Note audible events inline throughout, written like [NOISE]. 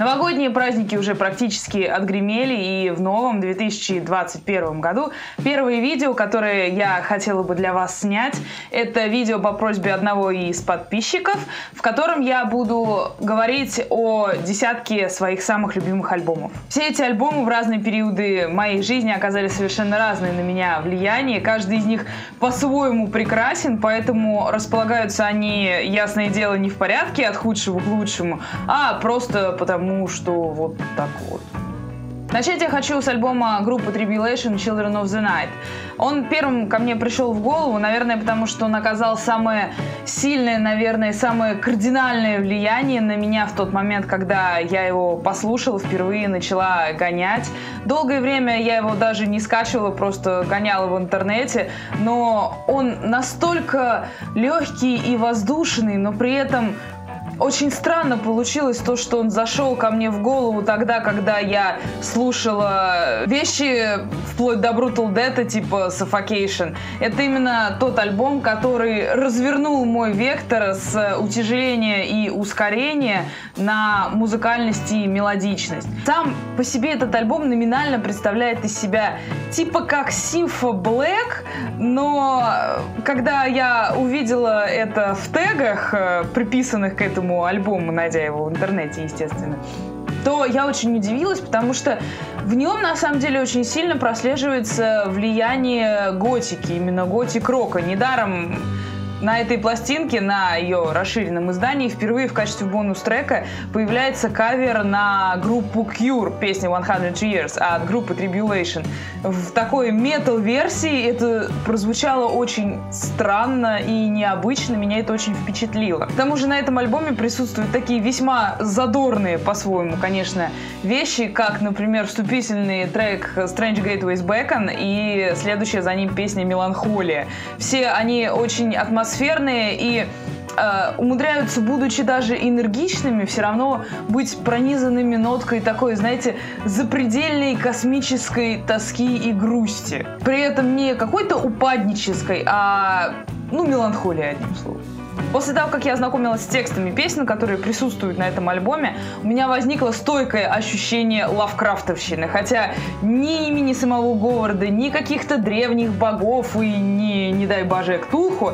Новогодние праздники уже практически отгремели, и в новом 2021 году первое видео, которое я хотела бы для вас снять, это видео по просьбе одного из подписчиков, в котором я буду говорить о десятке своих самых любимых альбомов. Все эти альбомы в разные периоды моей жизни оказали совершенно разные на меня влияние, каждый из них по-своему прекрасен, поэтому располагаются они, ясное дело, не в порядке от худшего к лучшему, а просто потому, потому что вот так вот. Начать я хочу с альбома группы Tribulation Children of the Night. Он первым ко мне пришел в голову, наверное, потому что он оказал самое сильное, наверное, самое кардинальное влияние на меня в тот момент, когда я его послушала, впервые начала гонять. Долгое время я его даже не скачивала, просто гоняла в интернете, но он настолько легкий и воздушный, но при этом очень странно получилось то, что он зашел ко мне в голову тогда, когда я слушала вещи вплоть до Brutal Death, типа Suffocation. Это именно тот альбом, который развернул мой вектор с утяжеления и ускорения на музыкальность и мелодичность. Сам по себе этот альбом номинально представляет из себя типа как Симфа Black, но когда я увидела это в тегах, э, приписанных к этому этому альбому, найдя его в интернете, естественно, то я очень удивилась, потому что в нем на самом деле очень сильно прослеживается влияние готики, именно готик-рока. Недаром на этой пластинке, на ее расширенном издании, впервые в качестве бонус-трека появляется кавер на группу Cure, песня 100 Years от группы Tribulation. В такой метал-версии это прозвучало очень странно и необычно, меня это очень впечатлило. К тому же на этом альбоме присутствуют такие весьма задорные по-своему, конечно, вещи, как, например, вступительный трек Strange Gateways Beacon и следующая за ним песня Меланхолия. Все они очень атмосферные атмосферные и э, умудряются, будучи даже энергичными, все равно быть пронизанными ноткой такой, знаете, запредельной космической тоски и грусти. При этом не какой-то упаднической, а, ну, меланхолии, одним словом. После того, как я ознакомилась с текстами песен, которые присутствуют на этом альбоме, у меня возникло стойкое ощущение лавкрафтовщины. Хотя ни имени самого Говарда, ни каких-то древних богов и ни, не дай боже, Ктулху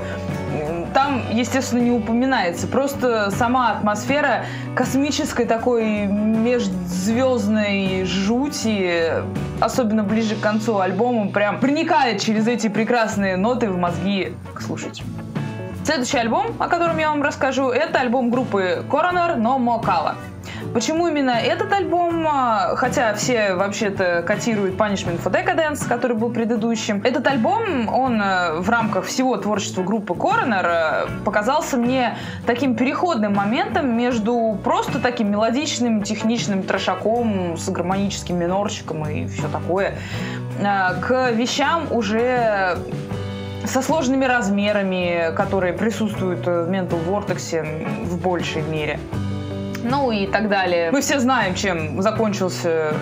там, естественно, не упоминается. Просто сама атмосфера космической такой межзвездной жути, особенно ближе к концу альбома, прям проникает через эти прекрасные ноты в мозги слушателям. Следующий альбом, о котором я вам расскажу, это альбом группы Coroner No More Color. Почему именно этот альбом? А, хотя все вообще-то котируют Punishment for Decadence, который был предыдущим. Этот альбом, он э, в рамках всего творчества группы Coroner э, показался мне таким переходным моментом между просто таким мелодичным, техничным трошаком с гармоническим минорчиком и все такое, э, к вещам уже со сложными размерами, которые присутствуют в Mental Vortex в большей мере. Ну и так далее. Мы все знаем, чем закончился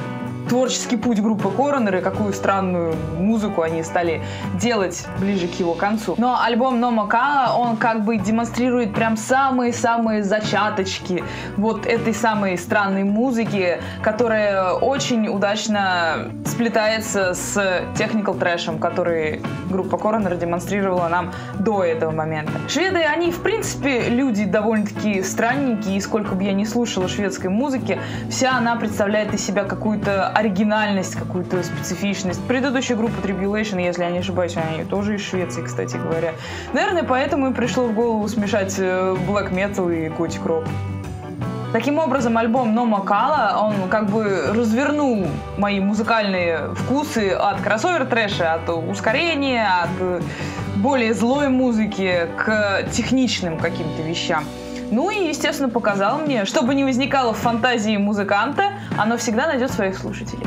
творческий путь группы Коронер и какую странную музыку они стали делать ближе к его концу. Но альбом Нома Кала, он как бы демонстрирует прям самые-самые зачаточки вот этой самой странной музыки, которая очень удачно сплетается с technical трэшем, который группа Коронер демонстрировала нам до этого момента. Шведы, они в принципе люди довольно-таки странненькие, и сколько бы я ни слушала шведской музыки, вся она представляет из себя какую-то оригинальность, какую-то специфичность. Предыдущая группа Tribulation, если я не ошибаюсь, они тоже из Швеции, кстати говоря. Наверное, поэтому и пришло в голову смешать э, black metal и готик рок. Таким образом, альбом No Макала, он как бы развернул мои музыкальные вкусы от кроссовер трэша, от ускорения, от э, более злой музыки к техничным каким-то вещам. Ну и, естественно, показал мне, чтобы не возникало в фантазии музыканта, оно всегда найдет своих слушателей.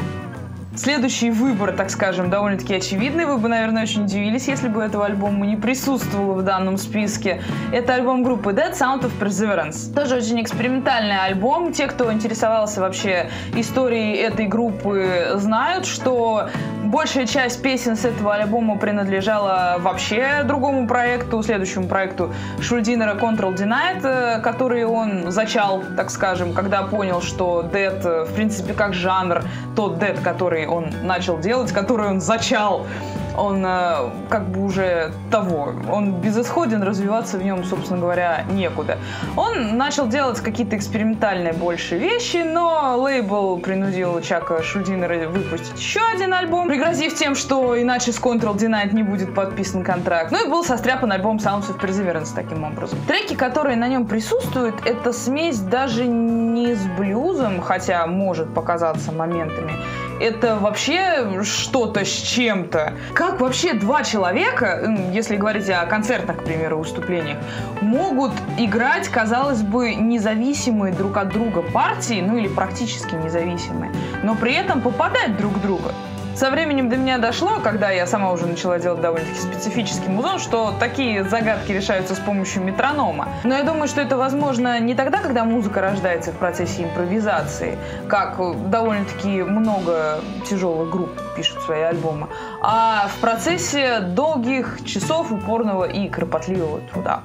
Следующий выбор, так скажем, довольно-таки очевидный. Вы бы, наверное, очень удивились, если бы этого альбома не присутствовало в данном списке. Это альбом группы Dead Sound of Perseverance. Тоже очень экспериментальный альбом. Те, кто интересовался вообще историей этой группы, знают, что большая часть песен с этого альбома принадлежала вообще другому проекту, следующему проекту Шульдинера Control Denied, э, который он зачал, так скажем, когда понял, что э, в принципе, как жанр, тот Dead, который он начал делать, который он зачал, он э, как бы уже того, он безысходен, развиваться в нем, собственно говоря, некуда. Он начал делать какие-то экспериментальные больше вещи, но лейбл принудил Чака Шульдинера выпустить еще один альбом, пригрозив тем, что иначе с Control Denied не будет подписан контракт. Ну и был состряпан альбом Sounds of Perseverance таким образом. Треки, которые на нем присутствуют, это смесь даже не с блюзом, хотя может показаться моментами, это вообще что-то с чем-то. Как вообще два человека, если говорить о концертных, к примеру, выступлениях, могут играть, казалось бы, независимые друг от друга партии, ну или практически независимые, но при этом попадать друг в друга? Со временем до меня дошло, когда я сама уже начала делать довольно-таки специфический музон, что такие загадки решаются с помощью метронома. Но я думаю, что это возможно не тогда, когда музыка рождается в процессе импровизации, как довольно-таки много тяжелых групп пишут свои альбомы, а в процессе долгих часов упорного и кропотливого труда.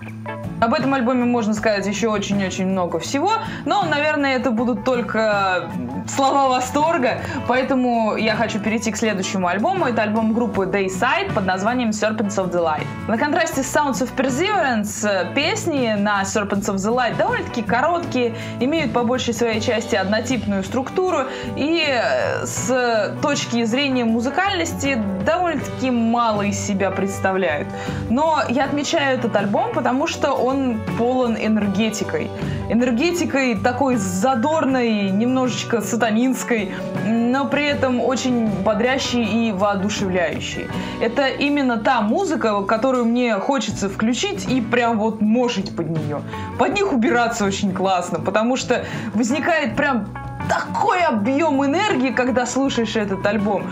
Об этом альбоме можно сказать еще очень-очень много всего, но, наверное, это будут только слова восторга, поэтому я хочу перейти к следующему альбому. Это альбом группы Dayside под названием Serpents of the Light. На контрасте с Sounds of Perseverance песни на Serpents of the Light довольно-таки короткие, имеют по большей своей части однотипную структуру и э, с точки зрения музыкальности довольно-таки мало из себя представляют. Но я отмечаю этот альбом, потому что он он полон энергетикой. Энергетикой такой задорной, немножечко сатанинской, но при этом очень бодрящей и воодушевляющей. Это именно та музыка, которую мне хочется включить и прям вот мошить под нее. Под них убираться очень классно, потому что возникает прям такой объем энергии, когда слушаешь этот альбом,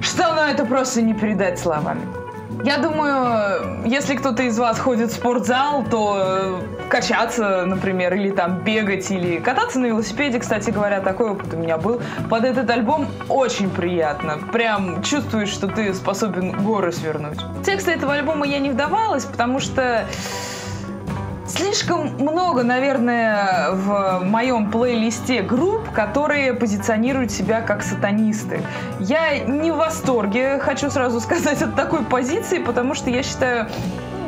что ну это просто не передать словами. Я думаю, если кто-то из вас ходит в спортзал, то э, качаться, например, или там бегать, или кататься на велосипеде, кстати говоря, такой опыт у меня был. Под этот альбом очень приятно. Прям чувствуешь, что ты способен горы свернуть. Тексты этого альбома я не вдавалась, потому что Слишком много, наверное, в моем плейлисте групп, которые позиционируют себя как сатанисты. Я не в восторге, хочу сразу сказать, от такой позиции, потому что я считаю,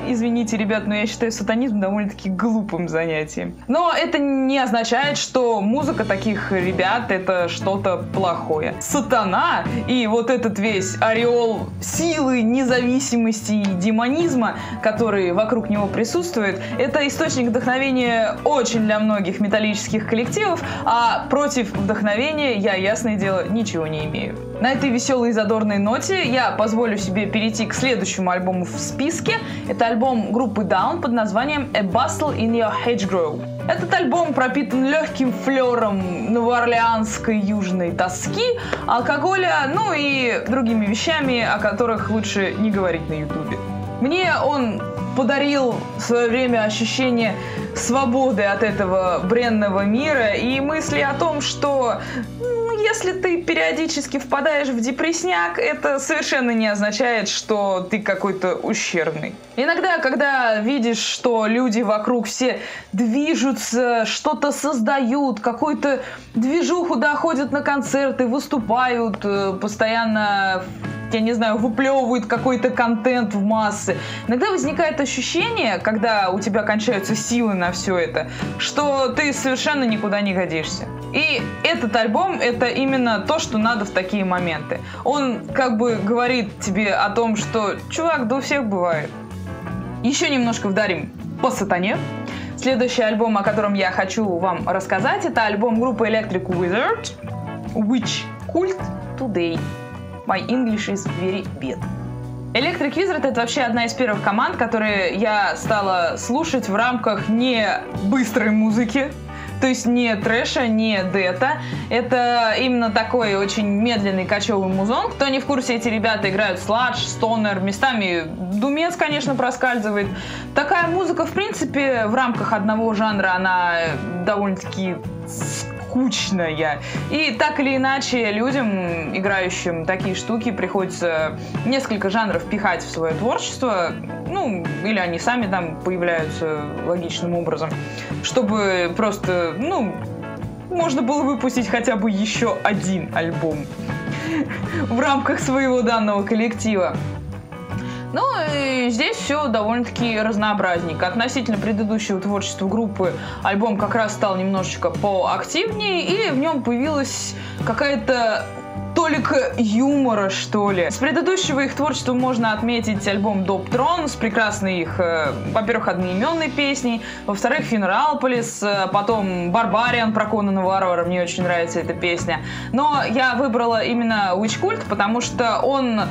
извините, ребят, но я считаю сатанизм довольно-таки глупым занятием. Но это не означает, что музыка таких ребят это что-то плохое. Сатана и вот этот весь ореол силы, независимости и демонизма, который вокруг него присутствует, это источник вдохновения очень для многих металлических коллективов, а против вдохновения я, ясное дело, ничего не имею. На этой веселой и задорной ноте я позволю себе перейти к следующему альбому в списке. Это альбом группы Down под названием A Bustle in Your Hedgerow. Этот альбом пропитан легким флером новоорлеанской южной тоски, алкоголя, ну и другими вещами, о которых лучше не говорить на ютубе. Мне он подарил в свое время ощущение свободы от этого бренного мира и мысли о том, что если ты периодически впадаешь в депресняк, это совершенно не означает, что ты какой-то ущербный. Иногда, когда видишь, что люди вокруг все движутся, что-то создают, какую-то движуху доходят на концерты, выступают, э, постоянно я не знаю, выплевывают какой-то контент в массы. Иногда возникает ощущение, когда у тебя кончаются силы на все это, что ты совершенно никуда не годишься. И этот альбом — это именно то, что надо в такие моменты. Он как бы говорит тебе о том, что, чувак, да у всех бывает. Еще немножко вдарим по сатане. Следующий альбом, о котором я хочу вам рассказать, это альбом группы Electric Wizard, Which Cult Today. My English is very bad. Electric Wizard это вообще одна из первых команд, которые я стала слушать в рамках не быстрой музыки, то есть не трэша, не дета. Это именно такой очень медленный кочевый музон. Кто не в курсе, эти ребята играют сладж, стонер, местами думец, конечно, проскальзывает. Такая музыка, в принципе, в рамках одного жанра, она довольно-таки скучная. И так или иначе людям, играющим такие штуки, приходится несколько жанров пихать в свое творчество, ну, или они сами там появляются логичным образом, чтобы просто, ну, можно было выпустить хотя бы еще один альбом в рамках своего данного коллектива. Ну, и здесь все довольно-таки разнообразненько. Относительно предыдущего творчества группы альбом как раз стал немножечко поактивнее, и в нем появилась какая-то только юмора, что ли. С предыдущего их творчества можно отметить альбом Доп Трон с прекрасной их, э, во-первых, одноименной песней, во-вторых, Финералполис, э, потом Барбариан про Конана Варвара, мне очень нравится эта песня. Но я выбрала именно Witch Cult, потому что он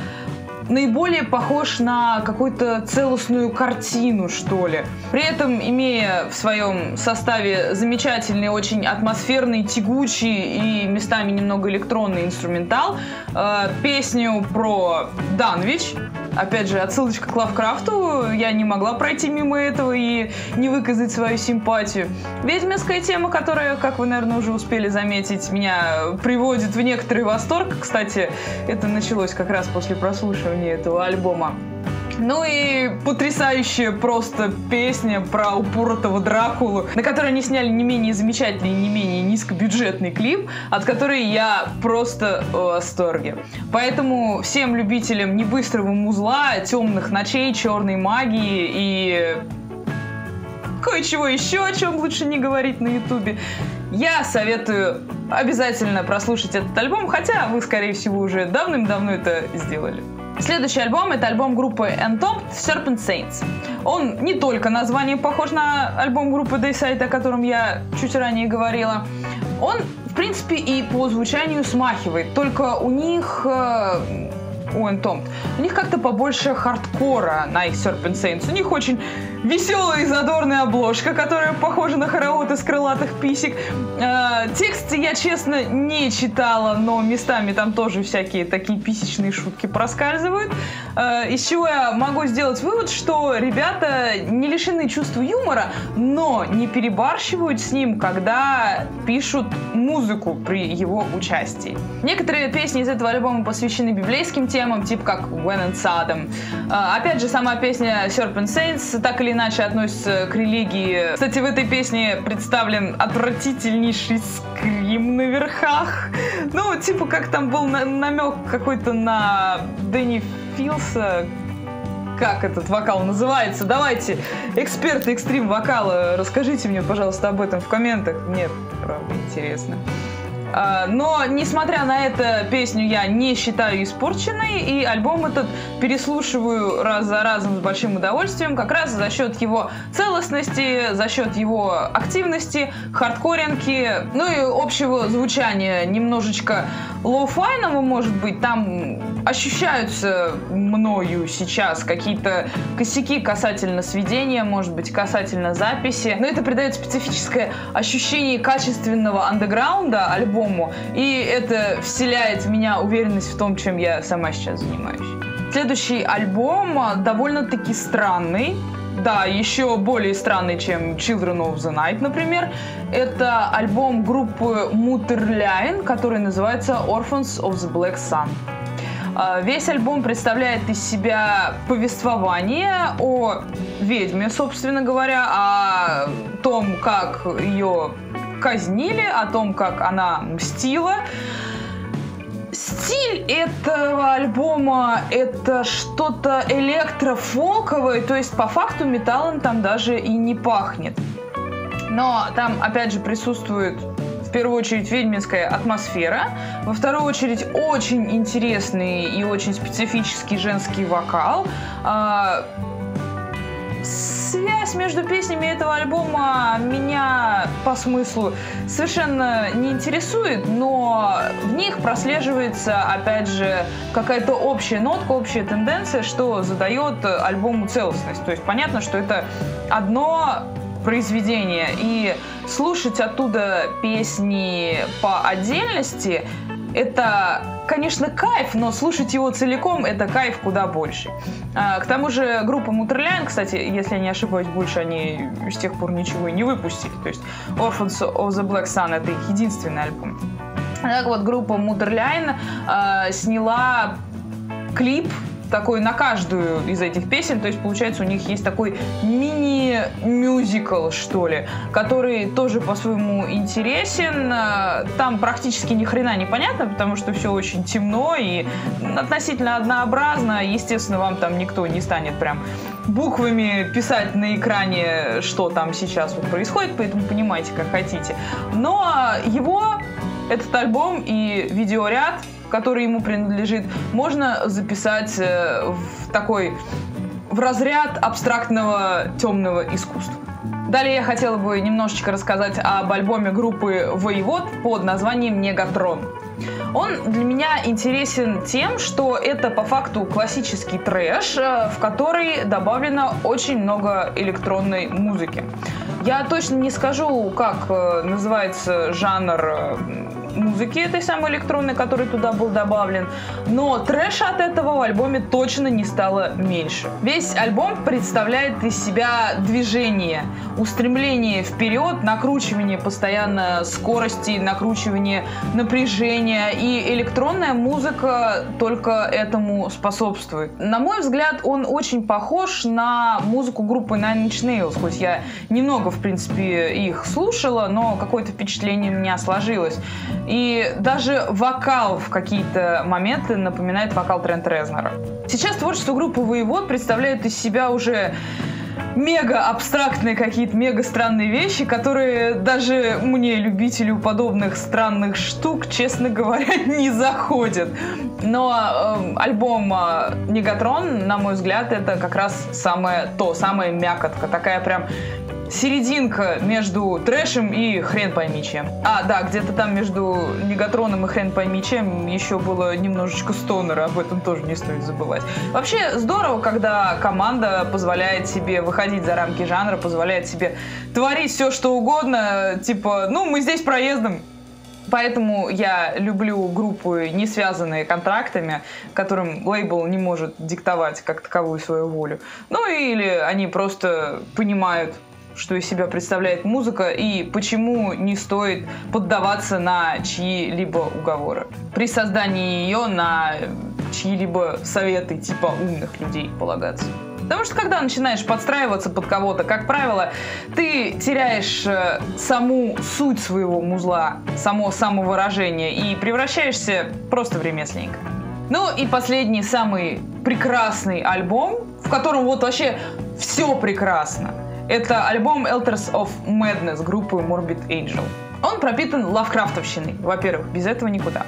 наиболее похож на какую-то целостную картину, что ли. При этом, имея в своем составе замечательный, очень атмосферный, тягучий и местами немного электронный инструментал, э, песню про Данвич, опять же, отсылочка к Лавкрафту, я не могла пройти мимо этого и не выказать свою симпатию. Ведьминская тема, которая, как вы, наверное, уже успели заметить, меня приводит в некоторый восторг. Кстати, это началось как раз после прослушивания этого альбома. Ну и потрясающая просто песня про упоротого Дракулу, на которой они сняли не менее замечательный и не менее низкобюджетный клип, от которой я просто в восторге. Поэтому всем любителям небыстрого музла, темных ночей, черной магии и кое-чего еще, о чем лучше не говорить на ютубе, я советую обязательно прослушать этот альбом, хотя вы, скорее всего, уже давным-давно это сделали. Следующий альбом это альбом группы Entombed Serpent Saints. Он не только названием похож на альбом группы Dayside, о котором я чуть ранее говорила. Он, в принципе, и по звучанию смахивает. Только у них э, у Entombed. У них как-то побольше хардкора на их Serpent Saints. У них очень веселая и задорная обложка, которая похожа на хоровод из крылатых писек. Э, текст я, честно, не читала, но местами там тоже всякие такие писечные шутки проскальзывают. Э, из чего я могу сделать вывод, что ребята не лишены чувства юмора, но не перебарщивают с ним, когда пишут музыку при его участии. Некоторые песни из этого альбома посвящены библейским темам, типа как When and Sodom. Э, опять же, сама песня Serpent Saints так или иначе относится к религии. Кстати, в этой песне представлен отвратительнейший скрим на верхах. Ну, типа, как там был на намек какой-то на Дэнни Филса, как этот вокал называется. Давайте, эксперты экстрим вокала, расскажите мне, пожалуйста, об этом в комментах. Мне, правда, интересно. А, но, несмотря на это, песню я не считаю испорченной, и альбом этот переслушиваю раз за разом с большим удовольствием, как раз за счет его целостности, за счет его активности, хардкоринки, ну и общего звучания немножечко лоу-файного, может быть, там ощущаются мною сейчас какие-то косяки касательно сведения, может быть, касательно записи, но это придает специфическое ощущение качественного андеграунда альбома, по-другому. И это вселяет в меня уверенность в том, чем я сама сейчас занимаюсь. Следующий альбом довольно-таки странный. Да, еще более странный, чем Children of the Night, например. Это альбом группы Mutterlein, который называется Orphans of the Black Sun. А, весь альбом представляет из себя повествование о ведьме, собственно говоря, о том, как ее казнили, о том, как она мстила. Стиль этого альбома это что-то электрофолковое, то есть по факту металлом там даже и не пахнет. Но там опять же присутствует в первую очередь ведьминская атмосфера, во вторую очередь очень интересный и очень специфический женский вокал. Связь между песнями этого альбома меня по смыслу совершенно не интересует, но в них прослеживается, опять же, какая-то общая нотка, общая тенденция, что задает альбому целостность. То есть понятно, что это одно произведение, и слушать оттуда песни по отдельности это, конечно, кайф, но слушать его целиком это кайф куда больше. А, к тому же группа Мутерлян, кстати, если я не ошибаюсь, больше они с тех пор ничего и не выпустили. То есть Orphans of the Black Sun это их единственный альбом. Так вот, группа Мутерляйн э, сняла клип такой на каждую из этих песен, то есть получается у них есть такой мини-мюзикл, что ли, который тоже по-своему интересен. Там практически ни хрена не понятно, потому что все очень темно и относительно однообразно. Естественно, вам там никто не станет прям буквами писать на экране, что там сейчас вот происходит, поэтому понимайте, как хотите. Но его, этот альбом и видеоряд который ему принадлежит, можно записать э, в такой в разряд абстрактного темного искусства. Далее я хотела бы немножечко рассказать об альбоме группы Воевод под названием «Негатрон». Он для меня интересен тем, что это по факту классический трэш, э, в который добавлено очень много электронной музыки. Я точно не скажу, как э, называется жанр музыки этой самой электронной, который туда был добавлен, но трэша от этого в альбоме точно не стало меньше. Весь альбом представляет из себя движение, устремление вперед, накручивание постоянно скорости, накручивание напряжения, и электронная музыка только этому способствует. На мой взгляд, он очень похож на музыку группы Nine Inch Nails, хоть я немного, в принципе, их слушала, но какое-то впечатление у меня сложилось. И даже вокал в какие-то моменты напоминает вокал Трента Резнера. Сейчас творчество группы «Воевод» представляет из себя уже мега абстрактные какие-то мега странные вещи, которые даже мне, любителю подобных странных штук, честно говоря, [LAUGHS] не заходят. Но э, альбом Негатрон, на мой взгляд, это как раз самое то, самая мякотка, такая прям серединка между трэшем и хрен пойми чем. А, да, где-то там между Негатроном и хрен пойми чем еще было немножечко стонера, об этом тоже не стоит забывать. Вообще здорово, когда команда позволяет себе выходить за рамки жанра, позволяет себе творить все, что угодно, типа, ну, мы здесь проездом, Поэтому я люблю группы, не связанные контрактами, которым лейбл не может диктовать как таковую свою волю. Ну или они просто понимают, что из себя представляет музыка и почему не стоит поддаваться на чьи-либо уговоры. При создании ее на чьи-либо советы типа умных людей полагаться. Потому что когда начинаешь подстраиваться под кого-то, как правило, ты теряешь э, саму суть своего музла, само самовыражение и превращаешься просто в ремесленника. Ну и последний, самый прекрасный альбом, в котором вот вообще все прекрасно. Это альбом Elders of Madness группы Morbid Angel. Он пропитан лавкрафтовщиной, во-первых, без этого никуда.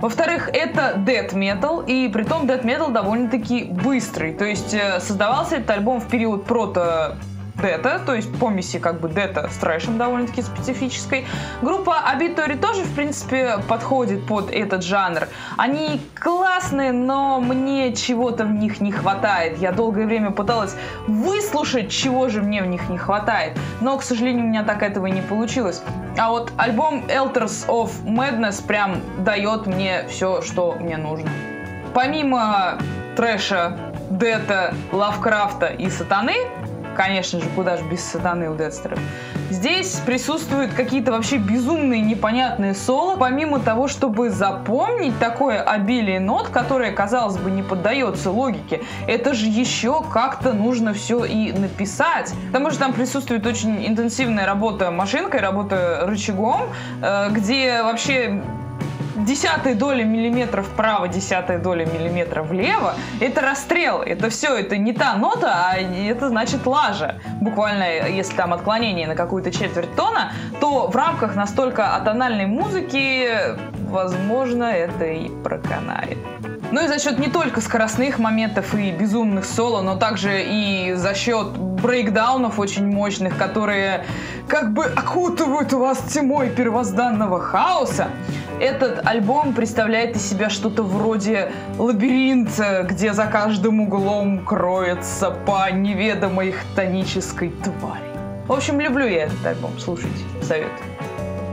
Во-вторых, это death metal, и при том death metal довольно-таки быстрый. То есть э, создавался этот альбом в период прото Дета, то есть помеси как бы Дета с трэшем довольно-таки специфической. Группа Обитори тоже, в принципе, подходит под этот жанр. Они классные, но мне чего-то в них не хватает. Я долгое время пыталась выслушать, чего же мне в них не хватает. Но, к сожалению, у меня так этого и не получилось. А вот альбом Elders of Madness прям дает мне все, что мне нужно. Помимо трэша, Дета, Лавкрафта и Сатаны, Конечно же, куда же без сатаны у Декстера. Здесь присутствуют какие-то вообще безумные непонятные соло. Помимо того, чтобы запомнить такое обилие нот, которое, казалось бы, не поддается логике, это же еще как-то нужно все и написать. Потому что там присутствует очень интенсивная работа машинкой, работа рычагом, э, где вообще десятой доли миллиметра вправо, десятая доля миллиметра влево, это расстрел. Это все, это не та нота, а это значит лажа. Буквально, если там отклонение на какую-то четверть тона, то в рамках настолько атональной музыки, возможно, это и проканает. Ну и за счет не только скоростных моментов и безумных соло, но также и за счет брейкдаунов очень мощных, которые как бы окутывают вас тьмой первозданного хаоса. Этот альбом представляет из себя что-то вроде лабиринта, где за каждым углом кроется по неведомой хтонической твари. В общем, люблю я этот альбом, слушайте, советую.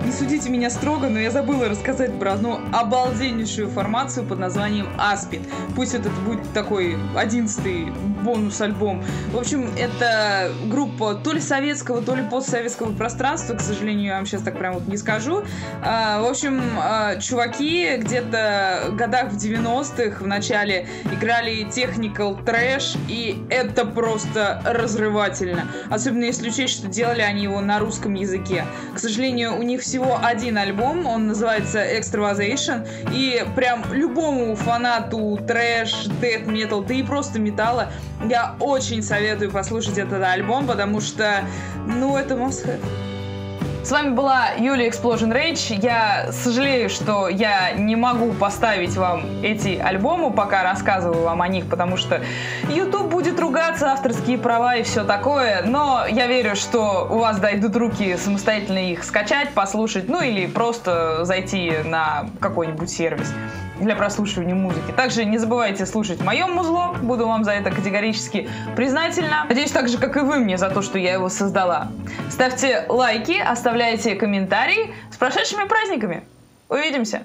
Не судите меня строго, но я забыла рассказать про одну обалденнейшую формацию под названием Аспид. Пусть это будет такой одиннадцатый бонус-альбом. В общем, это группа то ли советского, то ли постсоветского пространства, к сожалению, я вам сейчас так прям вот не скажу. А, в общем, а, чуваки где-то в годах в 90-х в начале играли техникал трэш, и это просто разрывательно. Особенно если учесть, что делали они его на русском языке. К сожалению, у них всего один альбом, он называется Extravasation, и прям любому фанату трэш, дэт метал, да и просто металла я очень советую послушать этот альбом, потому что, ну, это must. С вами была Юлия Explosion Rage. Я сожалею, что я не могу поставить вам эти альбомы, пока рассказываю вам о них, потому что YouTube будет ругаться, авторские права и все такое. Но я верю, что у вас дойдут руки самостоятельно их скачать, послушать, ну или просто зайти на какой-нибудь сервис для прослушивания музыки. Также не забывайте слушать мое музло, буду вам за это категорически признательна. Надеюсь, так же, как и вы мне за то, что я его создала. Ставьте лайки, оставляйте комментарии. С прошедшими праздниками! Увидимся!